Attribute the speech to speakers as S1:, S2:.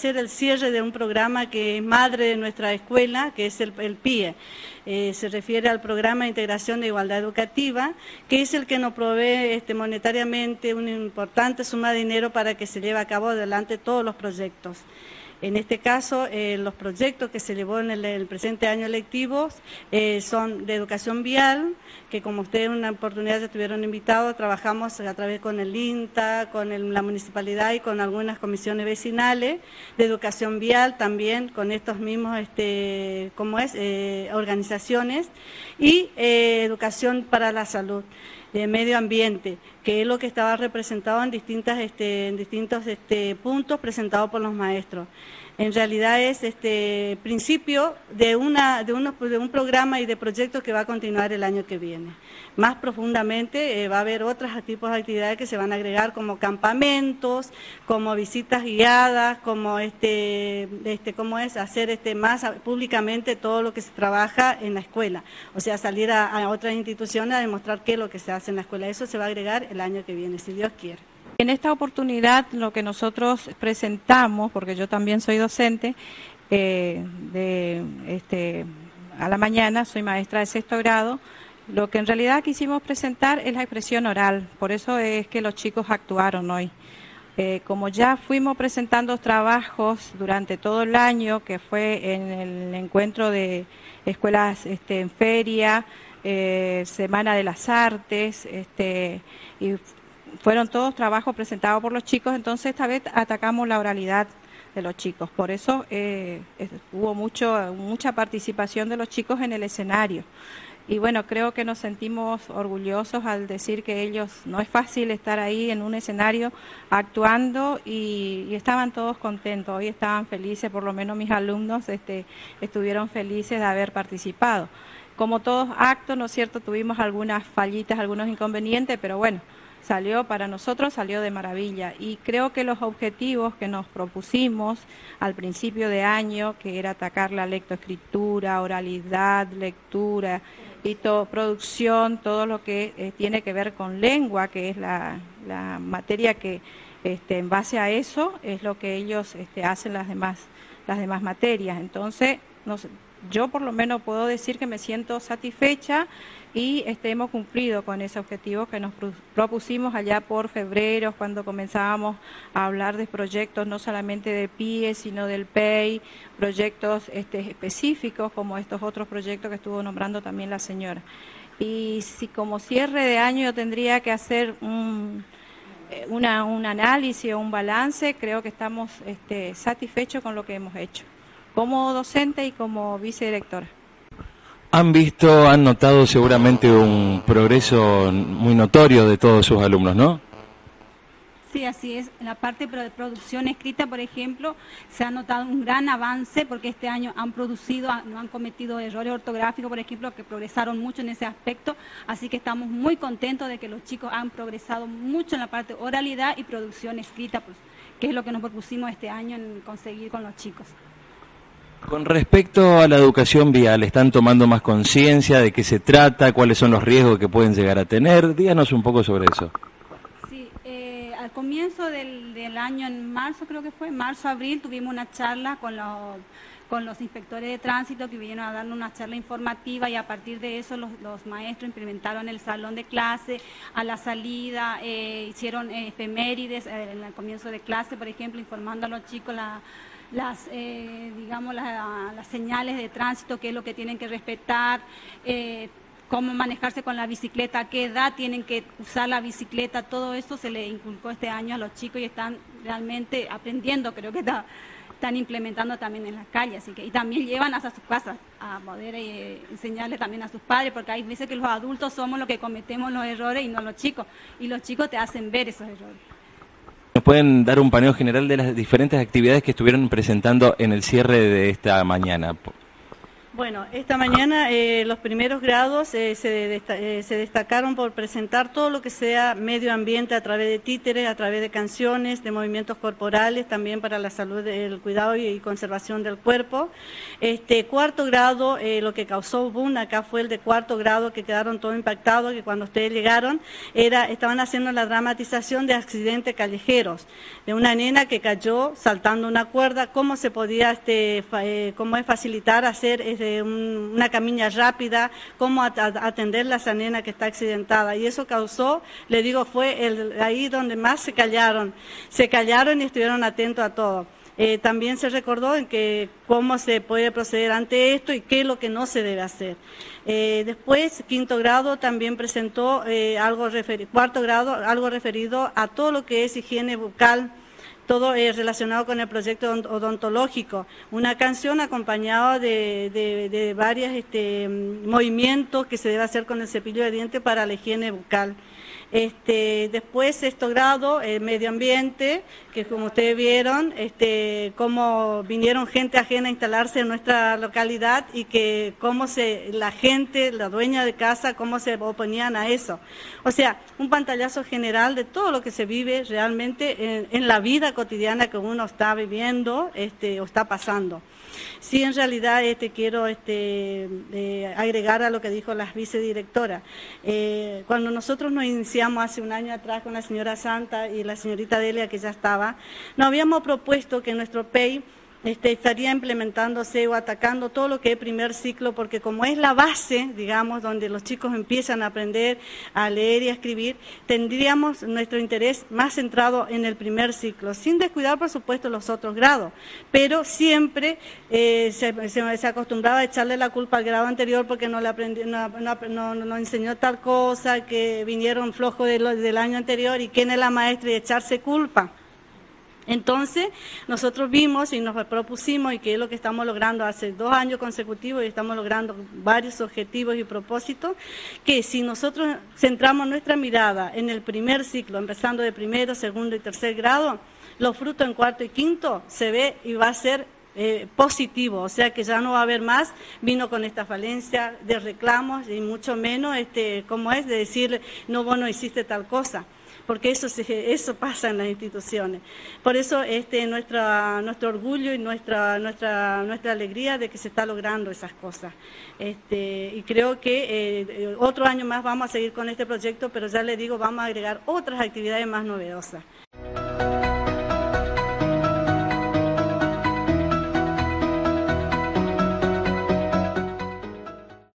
S1: hacer el cierre de un programa que es madre de nuestra escuela, que es el, PIE. Eh, se refiere al programa de integración de igualdad educativa, que es el que nos provee este, monetariamente una importante suma de dinero para que se lleve a cabo adelante todos los proyectos. En este caso, eh, los proyectos que se llevó en el, presente año lectivo eh, son de educación vial, que como ustedes en una oportunidad ya estuvieron invitados, trabajamos a través con el INTA, con la municipalidad y con algunas comisiones vecinales de educación vial, también con estos mismos, este, ¿cómo es?, eh, organizaciones, y educación para la salud de medio ambiente, que es lo que estaba representado en, distintas, este, en distintos este, puntos presentados por los maestros. En realidad es este principio de, una, de, de un programa y de proyectos que va a continuar el año que viene. Más profundamente eh, va a haber otros tipos de actividades que se van a agregar como campamentos, como visitas guiadas, como este, este, cómo es hacer este más públicamente todo lo que se trabaja en la escuela. O sea, salir a, a otras instituciones a demostrar qué es lo que se hace en la escuela. Eso se va a agregar el año que viene, si Dios quiere.
S2: En esta oportunidad lo que nosotros presentamos, porque yo también soy docente eh, este, a la mañana, soy maestra de sexto grado, lo que en realidad quisimos presentar es la expresión oral, por eso es que los chicos actuaron hoy. Eh, como ya fuimos presentando trabajos durante todo el año, que fue en el encuentro de escuelas este, en feria, eh, Semana de las Artes, este, y fueron todos trabajos presentados por los chicos, entonces esta vez atacamos la oralidad de los chicos. Por eso eh, hubo mucho, mucha participación de los chicos en el escenario. Y bueno, creo que nos sentimos orgullosos al decir que ellos, no es fácil estar ahí en un escenario actuando y, estaban todos contentos. Hoy estaban felices, por lo menos mis alumnos este, estuvieron felices de haber participado. Como todos actos, ¿no es cierto? Tuvimos algunas fallitas, algunos inconvenientes, pero bueno, salió para nosotros, salió de maravilla. Y creo que los objetivos que nos propusimos al principio de año, que era atacar la lectoescritura, oralidad, lectura y todo, producción, todo lo que eh, tiene que ver con lengua, que es la, materia que este, en base a eso es lo que ellos este, hacen las demás, las demás materias. Entonces, yo por lo menos puedo decir que me siento satisfecha y este, hemos cumplido con ese objetivo que nos propusimos allá por febrero, cuando comenzábamos a hablar de proyectos no solamente de PIE, sino del PEI, proyectos este, específicos como estos otros proyectos que estuvo nombrando también la señora. Y si como cierre de año yo tendría que hacer un, eh, una, un análisis o un balance, creo que estamos este, satisfechos con lo que hemos hecho, como docente y como vicedirectora.
S3: Han visto, han notado seguramente un progreso muy notorio de todos sus alumnos, ¿no?
S4: Sí, así es. En la parte de producción escrita, por ejemplo, se ha notado un gran avance porque este año han producido, no han cometido errores ortográficos, por ejemplo, que progresaron mucho en ese aspecto. Así que estamos muy contentos de que los chicos han progresado mucho en la parte de oralidad y producción escrita, pues, que es lo que nos propusimos este año en conseguir con los chicos.
S3: Con respecto a la educación vial, ¿están tomando más conciencia de qué se trata, cuáles son los riesgos que pueden llegar a tener? Díganos un poco sobre eso.
S4: Comienzo del, año, en marzo creo que fue, marzo-abril, tuvimos una charla con los, con los inspectores de tránsito que vinieron a darnos una charla informativa y a partir de eso los, maestros implementaron el salón de clase, a la salida eh, hicieron efemérides eh, en el comienzo de clase, por ejemplo, informando a los chicos la las, eh, digamos, las señales de tránsito, qué es lo que tienen que respetar, eh, cómo manejarse con la bicicleta, qué edad tienen que usar la bicicleta, todo eso se le inculcó este año a los chicos y están realmente aprendiendo, creo que están implementando también en las calles, así que, y también llevan hasta sus casas a poder eh, enseñarle también a sus padres, porque hay veces que los adultos somos los que cometemos los errores y no los chicos, y los chicos te hacen ver esos errores.
S3: ¿Nos pueden dar un paneo general de las diferentes actividades que estuvieron presentando en el cierre de esta mañana?
S1: Bueno, esta mañana eh, los primeros grados eh, eh, se, destacaron por presentar todo lo que sea medio ambiente a través de títeres, a través de canciones, de movimientos corporales, también para la salud, el cuidado y, conservación del cuerpo. Este cuarto grado, lo que causó boom acá fue el de cuarto grado que quedaron todos impactados, que cuando ustedes llegaron era, estaban haciendo la dramatización de accidentes callejeros, de una nena que cayó saltando una cuerda, cómo se podía, este, cómo es facilitar hacer una camilla rápida, cómo atender a esa nena que está accidentada. Y eso causó, le digo, fue el, ahí donde más se callaron. Se callaron y estuvieron atentos a todo. Eh, también se recordó en que cómo se puede proceder ante esto y qué es lo que no se debe hacer. Eh, después, quinto grado también presentó eh, algo referido, cuarto grado, algo referido a todo lo que es higiene bucal, todo es relacionado con el proyecto odontológico. Una canción acompañada de, varios este, movimientos que se debe hacer con el cepillo de dientes para la higiene bucal. Este, después, sexto grado, eh, medio ambiente, que como ustedes vieron, este, cómo vinieron gente ajena a instalarse en nuestra localidad y que cómo se, la gente, la dueña de casa, cómo se oponían a eso. O sea, un pantallazo general de todo lo que se vive realmente en, la vida cotidiana que uno está viviendo este, o está pasando. Sí, en realidad quiero eh, agregar a lo que dijo la vicedirectora. Eh, cuando nosotros nos iniciamos hace un año atrás con la señora Santa y la señorita Delia, que ya estaba, nos habíamos propuesto que nuestro PEI este, estaría implementándose o atacando todo lo que es primer ciclo, porque como es la base, digamos, donde los chicos empiezan a aprender a leer y a escribir, tendríamos nuestro interés más centrado en el primer ciclo, sin descuidar, por supuesto, los otros grados, pero siempre eh, se, acostumbraba a echarle la culpa al grado anterior porque no le aprendió, no, enseñó tal cosa, que vinieron flojos del año anterior y quién es la maestra y echarse culpa. Entonces, nosotros vimos y nos propusimos, y que es lo que estamos logrando hace dos años consecutivos y estamos logrando varios objetivos y propósitos, que si nosotros centramos nuestra mirada en el primer ciclo, empezando de primero, segundo y tercer grado, los frutos en cuarto y quinto se ve y va a ser eh, positivo, o sea que ya no va a haber más, vino con esta falencia de reclamos y mucho menos, este, como es, de decir, no, vos no hiciste tal cosa porque eso, eso pasa en las instituciones. Por eso este, nuestra, nuestro orgullo y nuestra, nuestra, nuestra alegría de que se está logrando esas cosas. Este, y creo que eh, otro año más vamos a seguir con este proyecto, pero ya le digo, vamos a agregar otras actividades más novedosas.